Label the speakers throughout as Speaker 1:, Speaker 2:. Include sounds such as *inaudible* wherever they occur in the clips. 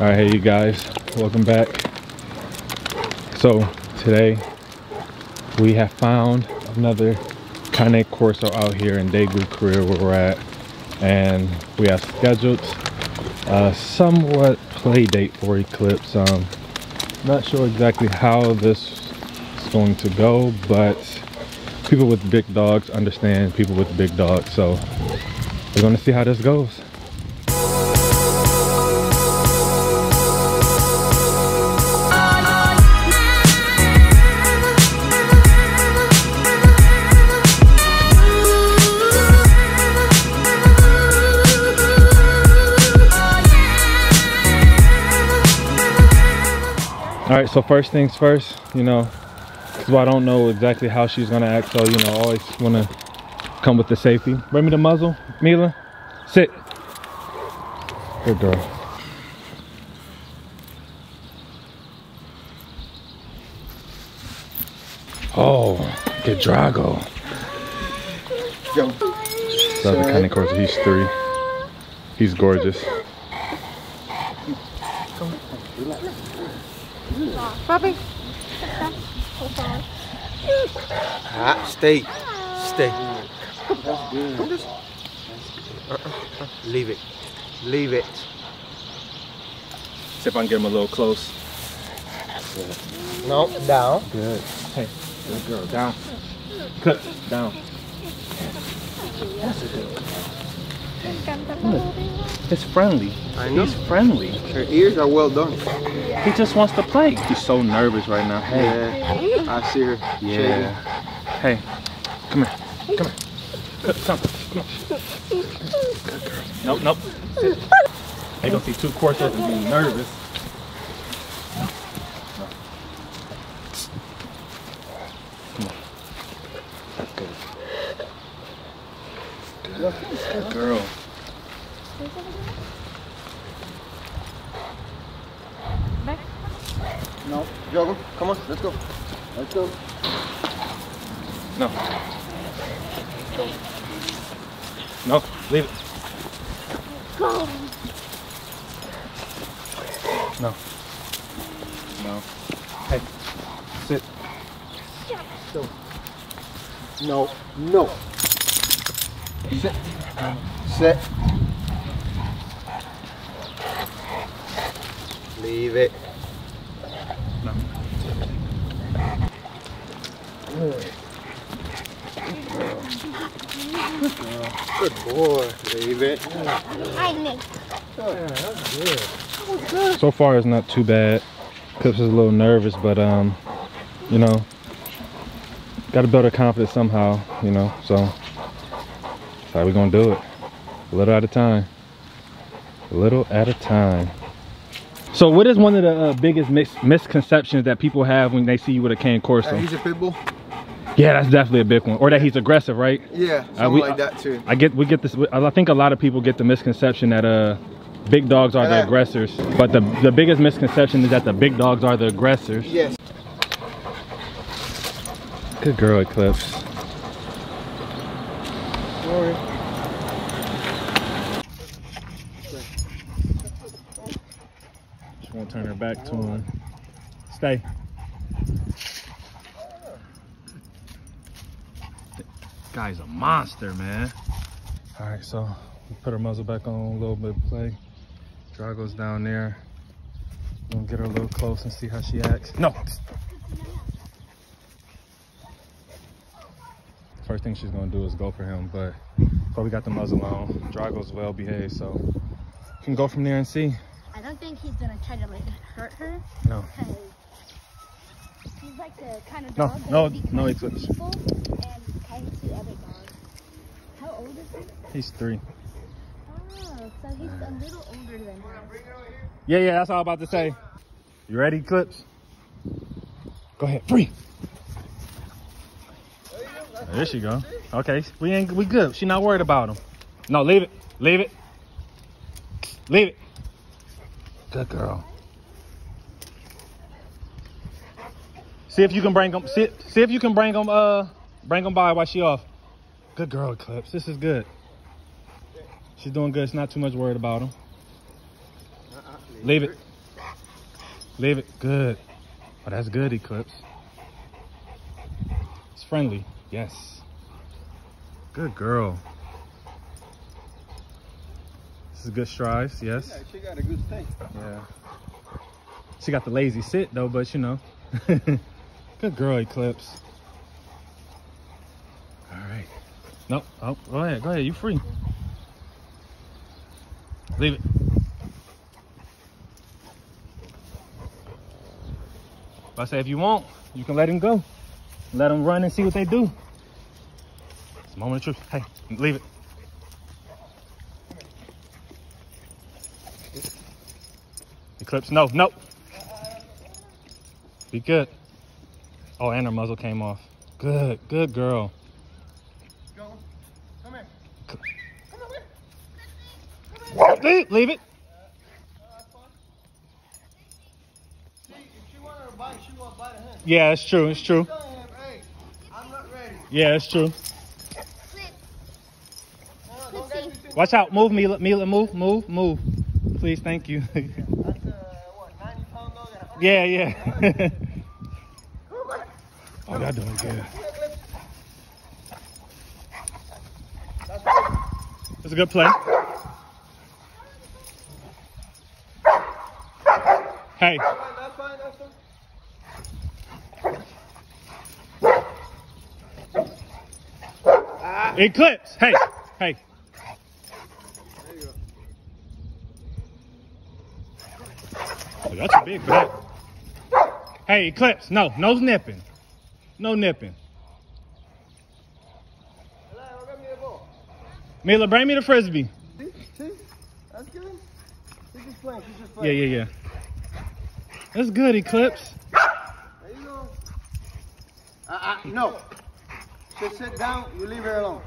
Speaker 1: All right, hey you guys, welcome back. So today we have found another Cane Corso out here in Daegu, Korea where we're at. And we have scheduled a somewhat play date for Eclipse. Um, not sure exactly how this is going to go, but people with big dogs understand people with big dogs. So we're gonna see how this goes. Right, so first things first, you know, so I don't know exactly how she's gonna act, so you know, always wanna come with the safety. Bring me the muzzle, Mila. Sit. Good girl. Oh, get Drago.
Speaker 2: Go.
Speaker 1: So the Cane Corso he's three. He's gorgeous.
Speaker 3: Bobby.
Speaker 2: Ah, stay. Stay. Don't just- Uh, uh, uh, Leave it. Leave it.
Speaker 1: See if I can get him a little close.
Speaker 2: No, down.
Speaker 1: Good. Hey, good girl. Down. Cut. Down. It's friendly.
Speaker 2: I know.
Speaker 1: He's friendly.
Speaker 2: Her ears are well done.
Speaker 1: He just wants to play. He's so nervous right now. Hey.
Speaker 2: Yeah. I see her.
Speaker 1: Yeah. Hey. Come here. Come here. Come, come. Come on. Good girl. Nope, nope. Sit. They gonna see two quarters and be nervous. No. No. Come on. Good. Good. Good girl.
Speaker 2: No. Jogo, come on, let's go. Let's go.
Speaker 1: No. No, leave it. No. No. Hey, sit.
Speaker 2: No. No. Sit. Sit. Leave it.
Speaker 1: No.
Speaker 2: Good boy. Leave it.
Speaker 1: So far, it's not too bad. Clips is a little nervous, but um, you know, got to build her confidence somehow, you know. So, that's how we gonna do it. A little at a time. A little at a time. So, what is one of the uh, biggest mis misconceptions that people have when they see you with a cane corso?
Speaker 2: Uh, he's a pit bull.
Speaker 1: Yeah, that's definitely a big one. Or that he's aggressive, right?
Speaker 2: Yeah, something
Speaker 1: Uh, we-
Speaker 2: like that too.
Speaker 1: I get we get this. I think a lot of people get the misconception that uh, big dogs are the aggressors, but the the biggest misconception is that the big dogs are the aggressors.
Speaker 2: Yes.
Speaker 1: Good girl, Eclipse.
Speaker 2: Sorry.
Speaker 1: She won't turn her back to him. Stay. Guy's a monster, man. All right, so we put her muzzle back on a little bit of play. Drago's down there. Gonna get her a little close and see how she acts. No. First thing she's gonna do is go for him, but but we got the muzzle on. Drago's well behaved, so we can go from there and see.
Speaker 3: I don't think he's gonna try to like hurt her
Speaker 1: No.
Speaker 3: he's like the kind of
Speaker 1: No,
Speaker 3: dog
Speaker 1: no, no Eclipse.
Speaker 3: to people and kind to other dogs. How old is he?
Speaker 1: He's three.
Speaker 3: Oh, so he's a little older than her.
Speaker 1: Yeah, yeah, that's all I'm about to say. You ready, Clips? Go ahead, free. There she go. Okay, we ain't we good. She not worried about him. No, leave it. Leave it. Leave it. Good girl. See if you can bring them. See, see if you can bring them. Uh, bring them by while she off. Good girl, Eclipse. This is good. She's doing good. She's not too much worried about him. Leave it. Leave it. Good. Oh, that's good, Eclipse. It's friendly. Yes. Good girl. This is good strides. Yes.
Speaker 2: Yeah, she got a good stay.
Speaker 1: Yeah. She got the lazy sit though, but you know. *laughs* Good girl, Eclipse. All right. Nope. Oh, go ahead. Go ahead. You free. Leave it. I say if you want, you can let him go. Let him run and see what they do. It's a moment of truth. Hey, leave it. Eclipse, no, no. Be good. Oh, and her muzzle came off. Good, good girl.
Speaker 2: Go. Come here. Come here.
Speaker 1: Leave, leave it.
Speaker 2: See, if she wanted to bite, she will bite a hand.
Speaker 1: Yeah, it's true, it's true.
Speaker 2: Tell him, hey, I'm not ready.
Speaker 1: Yeah, it's true.
Speaker 3: Sit.
Speaker 2: No, no, don't get anything.
Speaker 1: Watch out, move, Mila, Mila, move, move, move. Please, thank you. *laughs*
Speaker 2: That's uh, what, 90 pound dog and a 100
Speaker 1: yeah, yeah. *laughs* oh, y'all doing good.
Speaker 2: That's
Speaker 1: a good play. Hey,
Speaker 2: All right, that's fine, that's fine. Ah,
Speaker 1: Eclipse. Hey, hey.
Speaker 2: there you go.
Speaker 1: Oh, y'all big for. Hey, Eclipse. No, no nipping. No nipping. Mila, bring me the frisbee.
Speaker 2: See, see, that's good. She's just playing, she's just
Speaker 1: Yeah, yeah, yeah. That's good, Eclipse.
Speaker 2: There you go. Uh, uh, no. Just sit down, you leave her alone.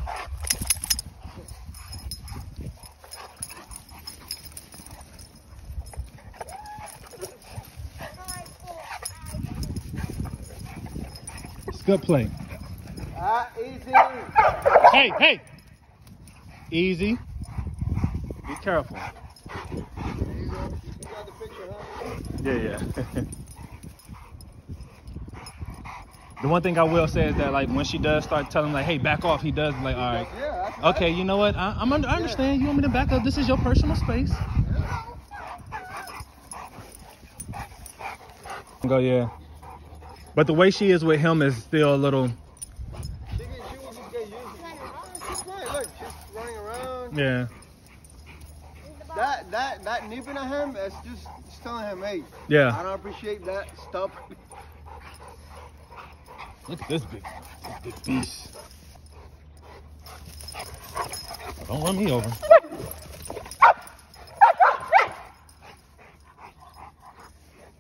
Speaker 1: It's a good play.
Speaker 2: Ah, easy.
Speaker 1: Hey, hey. Easy. Be careful.
Speaker 2: You go. You got picture, huh?
Speaker 1: Yeah, yeah. the one thing I will say is that like when she does start telling like, hey, back off, he does like, all right.
Speaker 2: Yeah.
Speaker 1: Okay, you know what? I, I'm under, I understand. You want me to back up? This is your personal space. Go, yeah. But the way she is with him is still a little,
Speaker 2: She, get, she will just get used to it. She's fine. Look, she's running around.
Speaker 1: yeah,
Speaker 2: That that that nipping at him is just, just telling him, hey,
Speaker 1: Yeah.
Speaker 2: I don't appreciate that. Stop.
Speaker 1: Look at this big, this big beast. Don't run me over.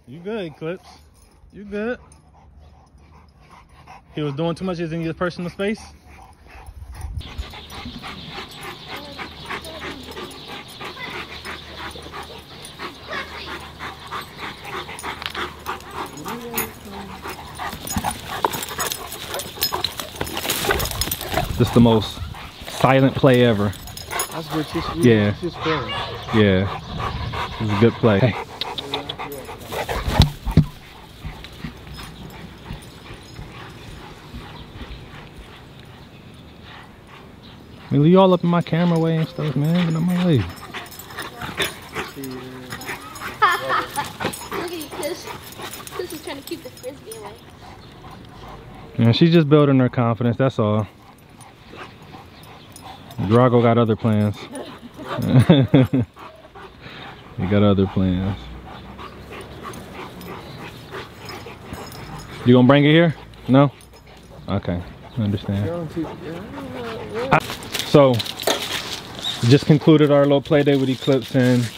Speaker 1: You good, Eclipse? You good? He was doing too much is in your personal space? This is the most silent play ever.
Speaker 2: That's good. She's,
Speaker 1: Yeah.
Speaker 2: She's.
Speaker 1: Yeah. This is a good play. Hey. I mean, you all up in my camera way and stuff, man. Get out my way.
Speaker 3: Look at you, Chris. Chris is trying to keep the frisbee away.
Speaker 1: Yeah, she's just building her confidence, that's all. Drago got other plans. *laughs* he got other plans. You gonna bring it here? No? Okay, I understand. So, just concluded our little play day with Eclipse and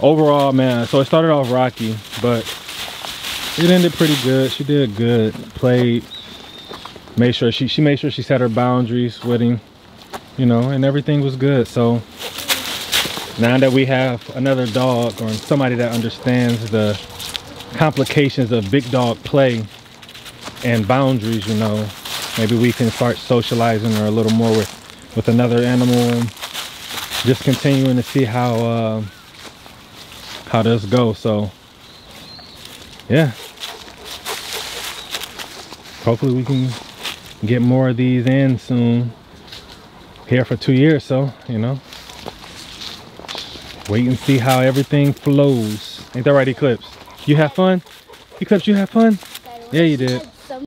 Speaker 1: overall, man, so it started off rocky, but it ended pretty good. She did good. Played, made sure she, she made sure she set her boundaries with him, you know, and everything was good. So now that we have another dog or somebody that understands the complications of big dog play and boundaries, you know, maybe we can start socializing her a little more with with another animal just continuing to see how uh, how this goes so yeah. Hopefully we can get more of these in soon. Here for two years, so you know. Wait and see how everything flows. Ain't that right, Eclipse? You have fun? Eclipse, you have fun? Yeah, you did.